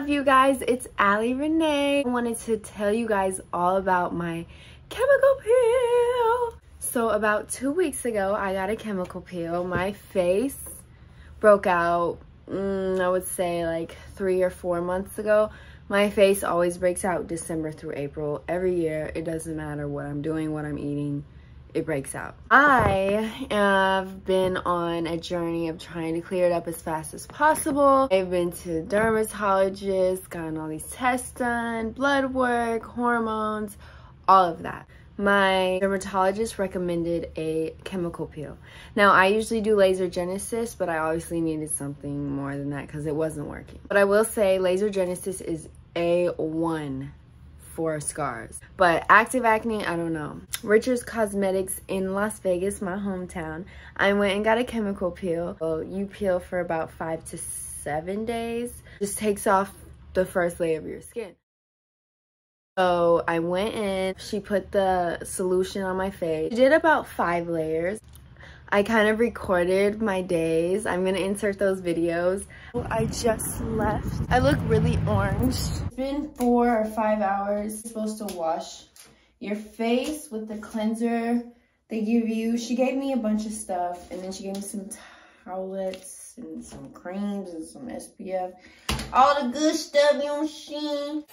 up you guys? It's Ally Renee. I wanted to tell you guys all about my chemical peel. So about two weeks ago, I got a chemical peel. My face broke out, mm, I would say like three or four months ago. My face always breaks out December through April. Every year, it doesn't matter what I'm doing, what I'm eating it breaks out. I have been on a journey of trying to clear it up as fast as possible. I've been to dermatologists, gotten all these tests done, blood work, hormones, all of that. My dermatologist recommended a chemical peel. Now, I usually do laser genesis, but I obviously needed something more than that because it wasn't working. But I will say laser genesis is A1 for scars. But active acne, I don't know. Richards Cosmetics in Las Vegas, my hometown. I went and got a chemical peel. Well, you peel for about five to seven days. Just takes off the first layer of your skin. So I went in, she put the solution on my face. She did about five layers. I kind of recorded my days. I'm gonna insert those videos. I just left. I look really orange. It's been four or five hours. You're supposed to wash your face with the cleanser they give you. She gave me a bunch of stuff and then she gave me some towelettes and some creams and some SPF. All the good stuff, you know what I'm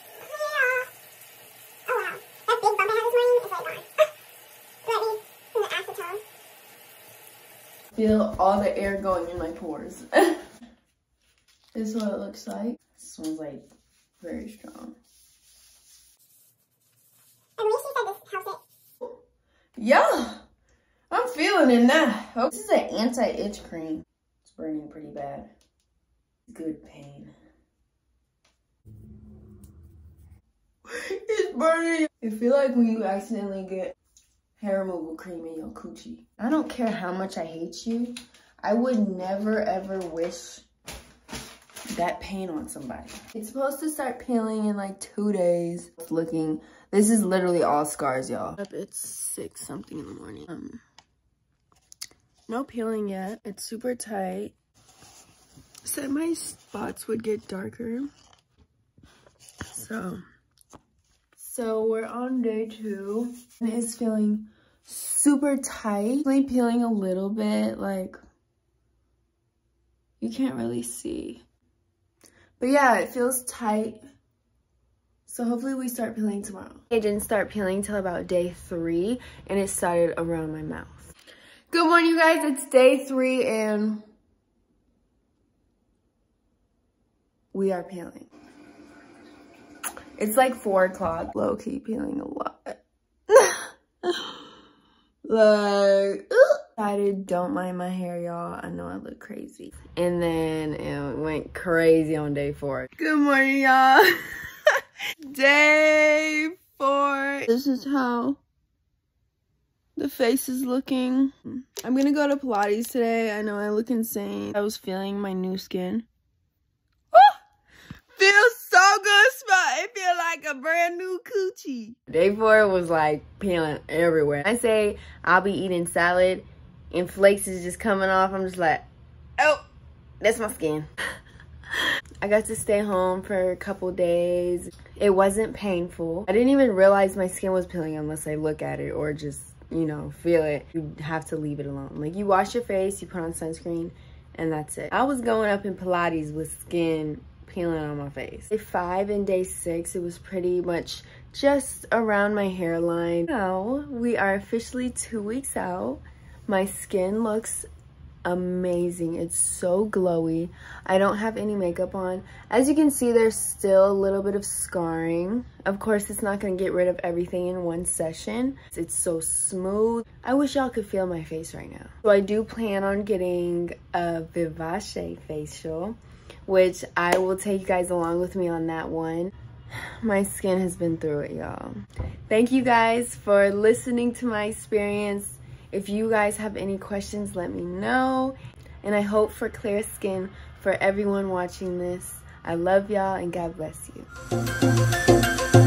feel all the air going in my pores. this is what it looks like. It smells like very strong. Yeah, I'm feeling it now. Oh, this is an anti-itch cream. It's burning pretty bad. Good pain. it's burning. I feel like when you accidentally get hair removal cream in your coochie. I don't care how much I hate you. I would never ever wish that pain on somebody. It's supposed to start peeling in like two days. It's looking, this is literally all scars, y'all. It's six something in the morning. Um, no peeling yet. It's super tight. Said my spots would get darker. So so we're on day two. It is feeling super tight. Only peeling a little bit, like you can't really see. But yeah, it feels tight. So hopefully we start peeling tomorrow. It didn't start peeling till about day three and it started around my mouth. Good morning, you guys. It's day three and we are peeling. It's like four o'clock. Low key peeling a lot. like, I don't mind my hair, y'all. I know I look crazy. And then it went crazy on day four. Good morning, y'all. day four. This is how the face is looking. I'm gonna go to Pilates today. I know I look insane. I was feeling my new skin. Feels so good, smell. It feel like a brand new coochie. Day four was like peeling everywhere. I say I'll be eating salad and flakes is just coming off. I'm just like, oh, that's my skin. I got to stay home for a couple days. It wasn't painful. I didn't even realize my skin was peeling unless I look at it or just, you know, feel it. You have to leave it alone. Like you wash your face, you put on sunscreen, and that's it. I was going up in Pilates with skin peeling on my face. Day five and day six, it was pretty much just around my hairline. Now, we are officially two weeks out. My skin looks amazing. It's so glowy. I don't have any makeup on. As you can see, there's still a little bit of scarring. Of course, it's not going to get rid of everything in one session. It's so smooth. I wish y'all could feel my face right now. So I do plan on getting a Vivace facial which I will take you guys along with me on that one. My skin has been through it, y'all. Thank you guys for listening to my experience. If you guys have any questions, let me know. And I hope for clear skin for everyone watching this. I love y'all and God bless you.